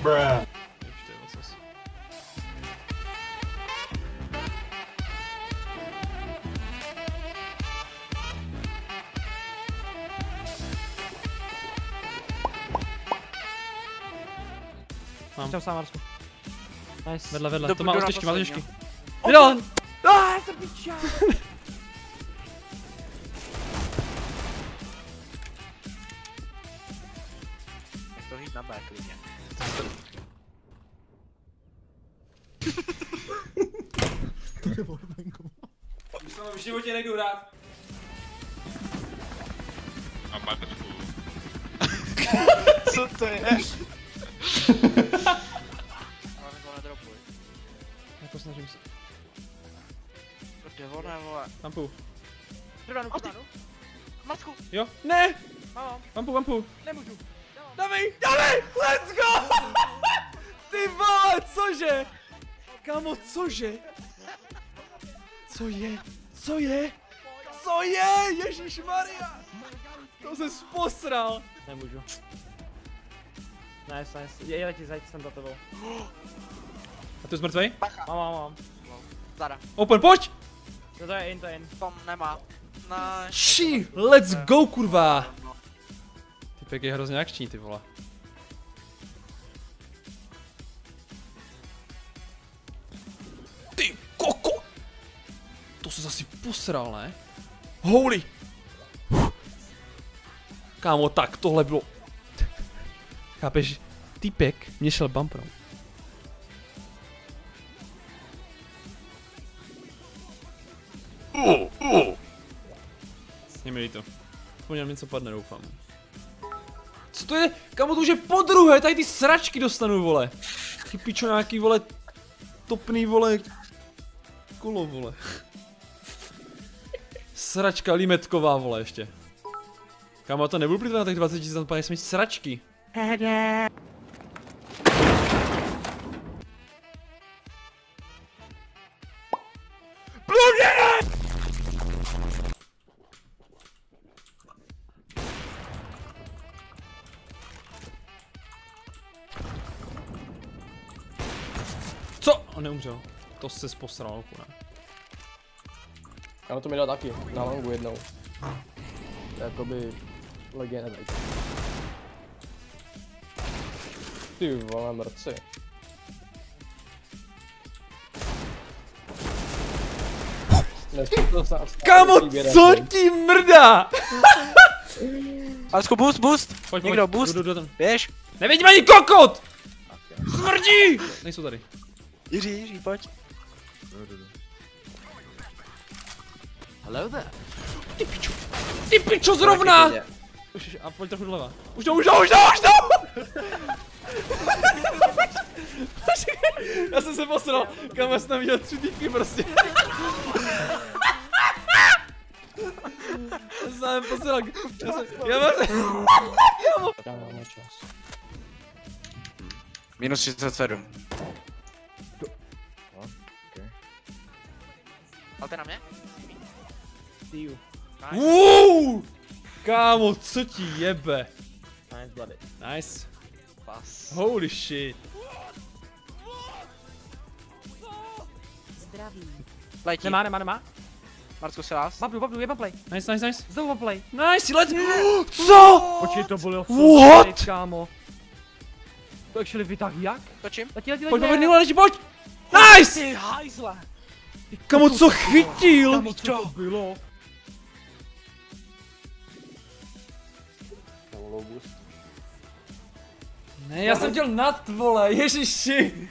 Ještě moc. Mám. Čau sám, Marsku. Nice. Vedle, vedle, to má ostičky, má ostičky. Vydal! Ah, jsem piča. Jak to jít na B klidně. Už to v životě nejdu rád. A mateřku. Co to je? Ale mi to nedropuj. Jako snažím se. Kde vole, vole. Pampu. Ty- prdanu. Matku, Jo? Ne! Mám, Pampu, pampu. nemůžu. Dávej, dávej, let's go! Ty vole, cože? Kámo, cože? Co je? Co je? Co je? Ježíš Maria! To se posral. Nemůžu. Nice, nice. Je, letí, zajď jsem za tebou. A ty jsi mrtvej? Mám, mám, mám. Zara. Open, pojď! To je in, to je in. Tom nemá. Nice. Ší, let's go, kurva! Typek je hrozně akční, ty vole. Ty koko! To se zase posral, ne? Holy! Kámo, tak tohle bylo... Chápeš? Týpek mě šel bumperou. Je mi líto. Po něm něco padne, doufám. Co to je? Kamo, to už je po druhé, tady ty sračky dostanu, vole. Ty pičo nějaký, vole, topný, vole, kolo, vole. Sračka limetková, vole, ještě. Kámo, já to nebudu plýtvat na těch 20 tisíc, tam pane sračky. Co? On neumřel. To se posral, ne? Ano, to mi dal taky, na longu jednou. To je jakoby tady. Ty vole, mrci. Kámo, co ti mrdá? Alesku, boost, boost. Pojď, Někdo, pojď, boost. jdu, jdu, jdu. Běž. Nevidím ani kokot! Smrdí! Nejsou tady. Jiří, Jiří, pojď. Hello there. Ty pičo zrovna! Už, už, a pojď trochu doleva. Už to, už to, už to, už to! Já jsem se posral, kam já jsem tam viděl tři týpky prostě. Já jsem posral, já jsem, já mám, Já mám čas. Minus 37. Ale to je na mě? See you. wow! Kámo, co ti jebe? Nice, bloody. Nice. Pas. Holy shit. Letí. Nemá, nemá, nemá. Marcku si vás. Bablu, bablu, je play. Nice, nice, nice. Znovu play. Nice, let's... Co? Počkej, to bylo What? What? kámo. To actually vytah jak? Točím. Letí, letí, letí. Pojď, pojď, leží, pojď! Nice! Ty hajzle. Kamo, co chytil? Kámo, co to bylo? Ne, já jsem chtěl nad, vole, ježiši.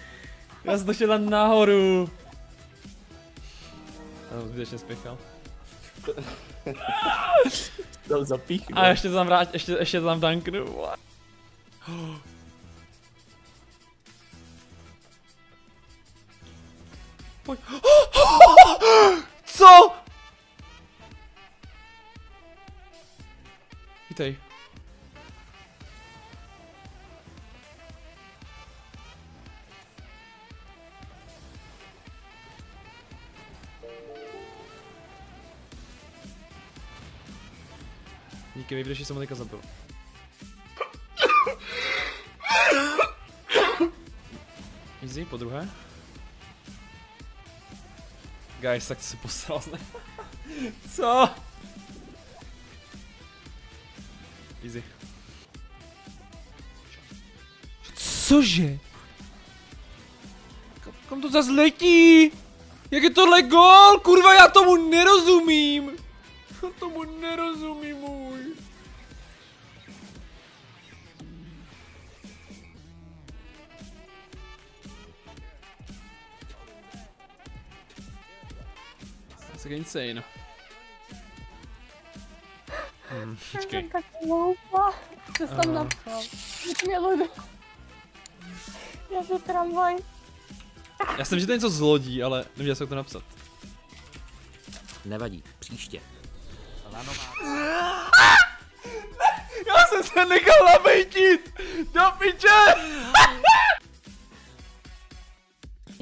Já jsem to chtěl dát nahoru. Já jsem zbytečně spěchal. Dal zapíchnu. A ještě to tam vrát, ještě, ještě tam danknu, vole. Pojď. Co? Vítej. Díky, když jsem teďka zabil. Easy, po druhé. Guys, tak to se posral, ne? Co? Easy. Cože? Kam, kam to zase letí? Jak je tohle gol? Kurva, já tomu nerozumím. Já tomu nerozumím, můj. That's insane. Hmm, počkej. tak hloupá. Co jsi tam napsal? Teď mě. Já že tramvaj. Já jsem, že to je něco z lodí, ale nevěděl jsem jak to napsat. Nevadí, příště. Já jsem se nechal nabejtit! Do piče!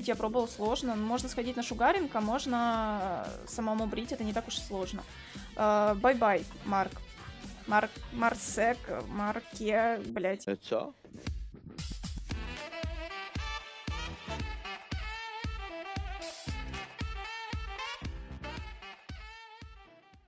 Я пробовала сложно. но Можно сходить на шугаринг, а можно э, самому брить, это не так уж и сложно. Э, Бай-бай, Марк. Марк, Марсек, Марке, блять. Co?